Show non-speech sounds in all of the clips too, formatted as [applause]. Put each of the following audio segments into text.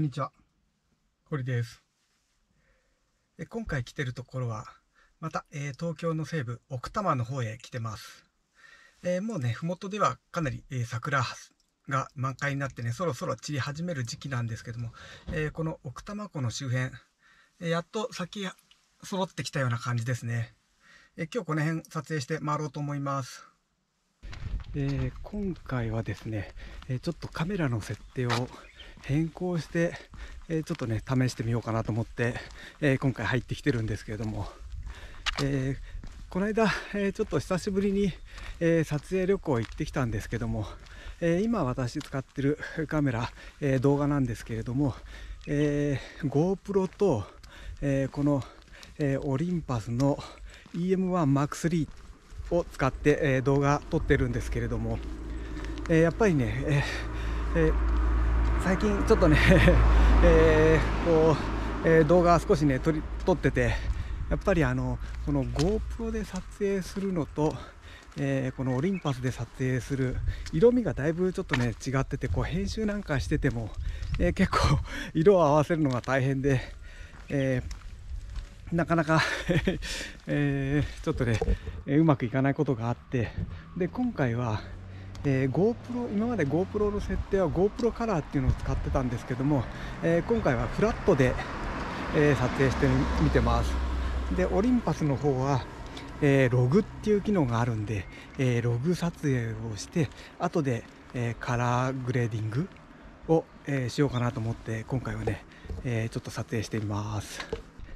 こんにちは。堀です。え今回来てるところは、また、えー、東京の西部、奥多摩の方へ来てます。えー、もうね、麓ではかなり、えー、桜が満開になってね、そろそろ散り始める時期なんですけども、えこの奥多摩湖の周辺、えやっと先揃ってきたような感じですね。え今日この辺撮影して回ろうと思います。え今回はですね、えちょっとカメラの設定を変更して、えちょっとね試してみようかなと思って、え今回入ってきてるんですけれども、えこの間、えちょっと久しぶりに、え撮影旅行行ってきたんですけども、え今私使ってるカメラ、え動画なんですけれども、え GoPro と、えこの、えオリンパスの EM1M3 を使って、え動画撮ってるんですけれども、えやっぱりね、ええ最近ちょっとね [laughs] えー、こう、えー、動画少しね撮り撮っててやっぱりあのこの GoPro で撮影するのと、えー、このオリンパスで撮影する色味がだいぶちょっとね違っててこう編集なんかしてても、え結構 [laughs] 色を合わせるのが大変で、えなかなか [laughs] えちょっとね、えうまくいかないことがあってで今回はえー、GoPro 今まで GoPro の設定は GoPro カラーっていうのを使ってたんですけども、えー、今回はフラットで、えー、撮影してみてます。でオリンパスの方は、えログっていう機能があるんで、えログ撮影をして後で、えカラーグレーディングを、えしようかなと思って今回はね、えちょっと撮影してみます、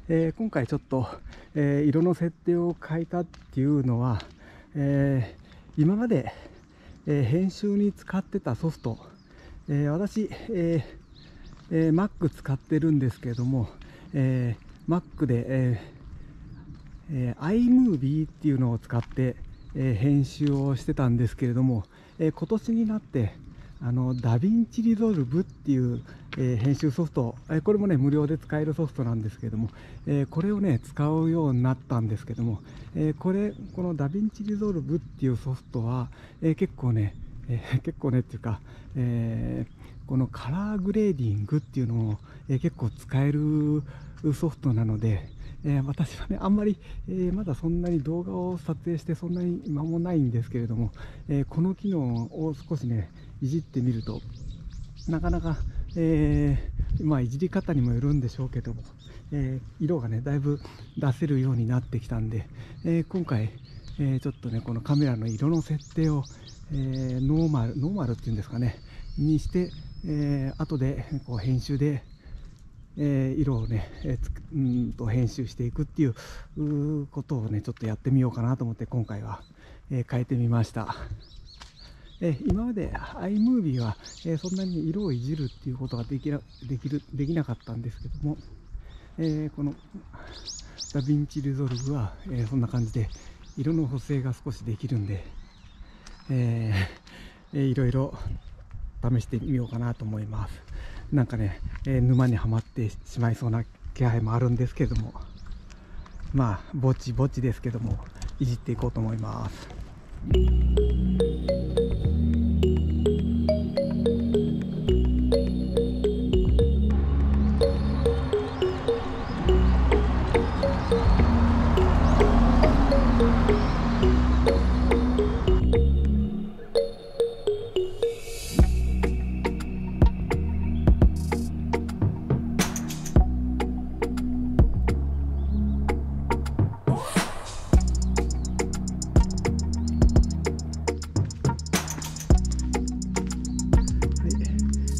え今回ちょっと、え色の設定を変えたっていうのは、え今までえー、編集に使ってたソフト、えー、私、えー、Mac 使ってるんですけれども、え Mac で、ええ iMovie っていうのを使って、え編集をしてたんですけれども、え今年になってあのダヴィンチリゾルブっていう、えー、編集ソフト、えー、これもね無料で使えるソフトなんですけども、えー、これをね使うようになったんですけども、えこれこのダヴィンチリゾルブっていうソフトは、え結構ね、え結構ねっていうか、えこのカラーグレーディングっていうのを、え結構使えるソフトなので、えー、私はね、あんまり、えー、まだそんなに動画を撮影してそんなに間もないんですけれども、えー、この機能を少しね、いじってみると、なかなか、えまあ、いじり方にもよるんでしょうけども、え色がね、だいぶ出せるようになってきたんで、え今回、えちょっとね、このカメラの色の設定を、えノーマル、ノーマルっていうんですかね、にして、えー、後でこう編集で、えー、色をね、えー、うんと編集していくっていうことをねちょっとやってみようかなと思って今回は、えー、変えてみました、え、今まで iMovie は、えそんなに色をいじるっていうことができなできるできなかったんですけども、えこのダヴィンチリゾルブは、えそんな感じで色の補正が少しできるんで、えー、いろいろ試してみようかなと思います。なんかね、えー、沼にはまってしまいそうな気配もあるんですけども。まあぼちぼちですけどもいじっていこうと思います。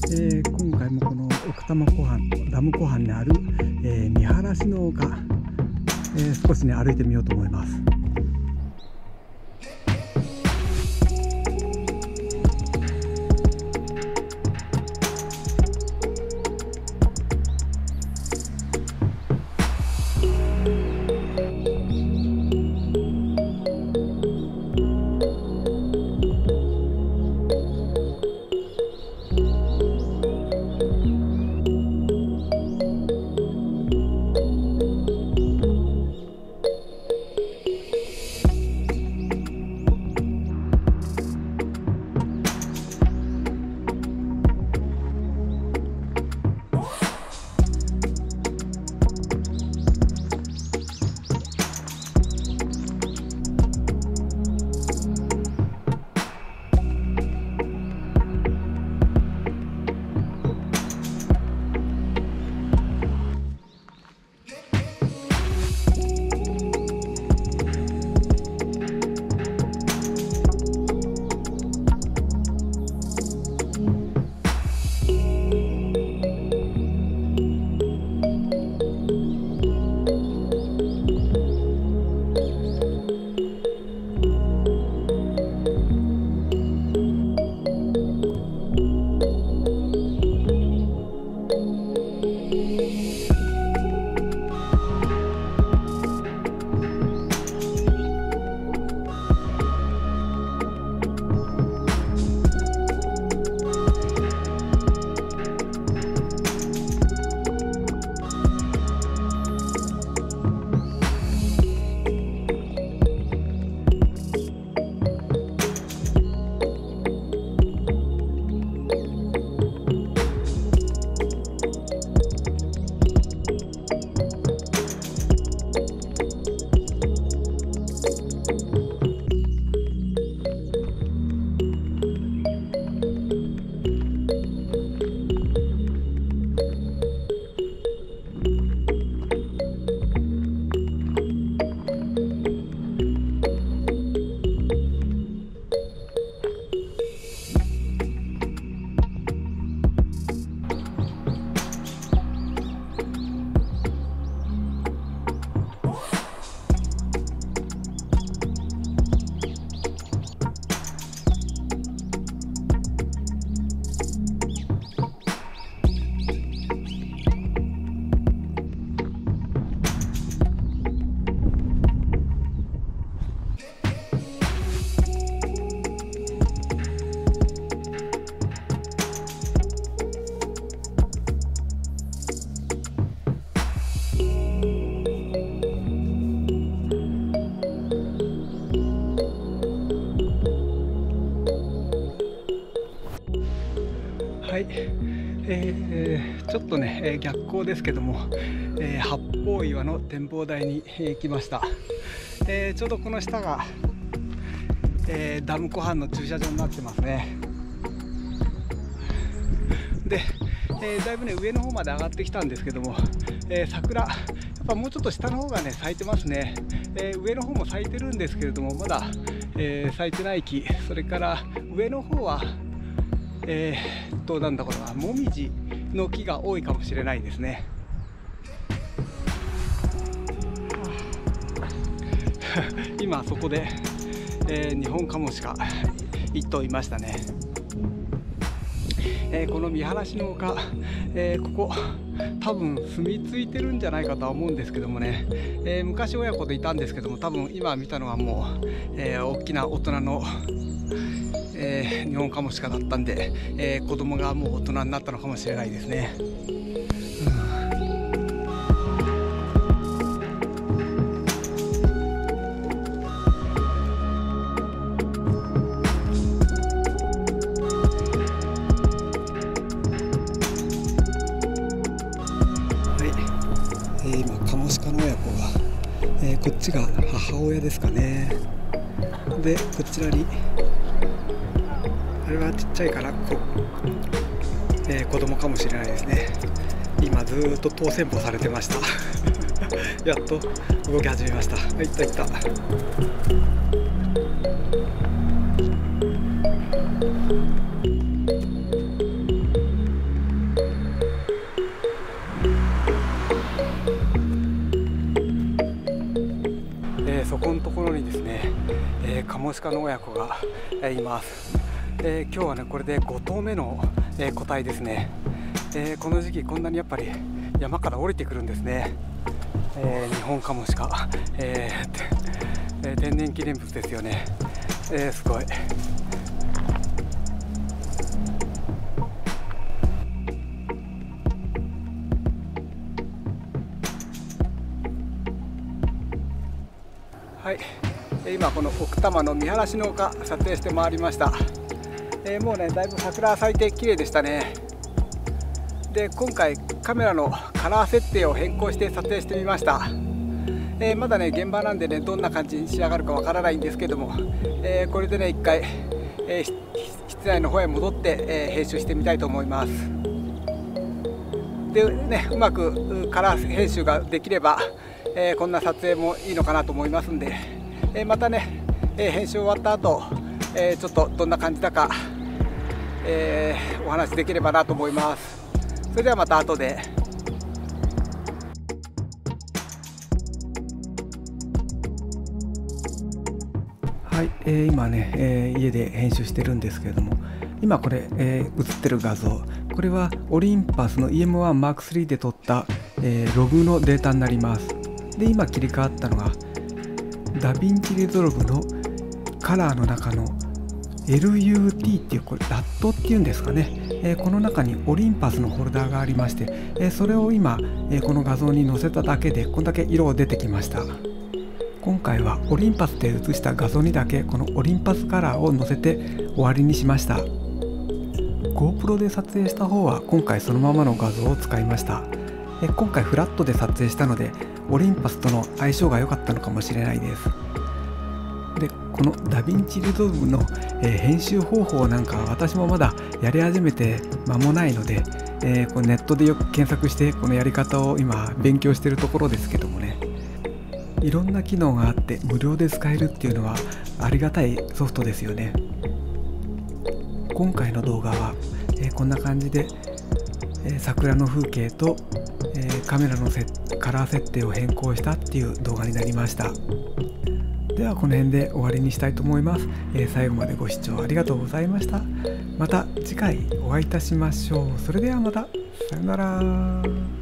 えー、今回もこの奥多摩湖畔ダム湖畔にある、えー、見晴らしの丘、えー、少しね歩いてみようと思います。えー、ちょっとね、え逆光ですけども、えー、八方岩の展望台に、え来ました、え、ちょうどこの下が、えダム湖畔の駐車場になってますね。で、えだいぶね上の方まで上がってきたんですけども、え桜やっぱもうちょっと下の方がね咲いてますね、え上の方も咲いてるんですけれどもまだ、え咲いてない木。それから上の方はえー、っとなんだこれはもみじの木が多いかもしれないですね。[laughs] 今そこで、えー、日本カモシカ1頭いましたね、えー、この見晴らしの丘、えー、ここ多分住み着いてるんじゃないかとは思うんですけどもね、え昔親子でいたんですけども多分今見たのはもう、え大きな大人のー、日本カモシカだったんで、えー、子供がもう大人になったのかもしれないですね。今カモシカの親子が、こっちが母親ですかね。でこちらにれはちっちゃいからこ、えー、子供かもしれないですね。今ずっと当選簿されてました。[laughs] やっと動き始めました。はいったいった。えー、そこのところにですね、えー、カモシカの親子が、えー、います。えー、今日はねこれで5頭目の、えー、個体ですね、えー、この時期こんなにやっぱり山から降りてくるんですね、え日本カモシカ、えー、天然記念物ですよね、えすごい。はい、今この奥多摩の見晴らしの丘撮影してまいりました。えー、もうねだいぶ桜咲いて綺麗でしたね。で今回カメラのカラー設定を変更して撮影してみました、えー、まだね現場なんでねどんな感じに仕上がるかわからないんですけども、えー、これでね一回、え室内の方へ戻って、え編集してみたいと思います。でねうまくカラー編集ができれば、えこんな撮影もいいのかなと思いますんで、えまたね、え編集終わった後、えちょっとどんな感じだかえー、お話できればなと思います。それではまた後で。はい、えー、今ね、えー、家で編集してるんですけれども今これ、えー、映ってる画像。これはオリンパスの EM1M3 で撮った、えー、ログのデータになります。で今切り替わったのがダヴィンチリゾルブのカラーの中の LUT っていうこれラットっていうんですかね、え、この中にオリンパスのホルダーがありまして、え、それを今、え、この画像に載せただけでこんだけ色が出てきました。今回はオリンパスで写した画像にだけこのオリンパスカラーを載せて終わりにしました。GoPro で撮影した方は今回そのままの画像を使いました。え今回フラットで撮影したのでオリンパスとの相性が良かったのかもしれないです。でこのダヴィンチリゾルブの、えー、編集方法なんかは私もまだやり始めて間もないので、えー、こネットでよく検索してこのやり方を今勉強してるところですけどもね。いろんな機能があって無料で使えるっていうのはありがたいソフトですよね。今回の動画は、えー、こんな感じで、え桜の風景と、えカメラのカラー設定を変更したっていう動画になりました。ではこの辺で終わりにしたいと思います、えー、最後までご視聴ありがとうございました。また次回お会いいたしましょう。それではまた。さよなら。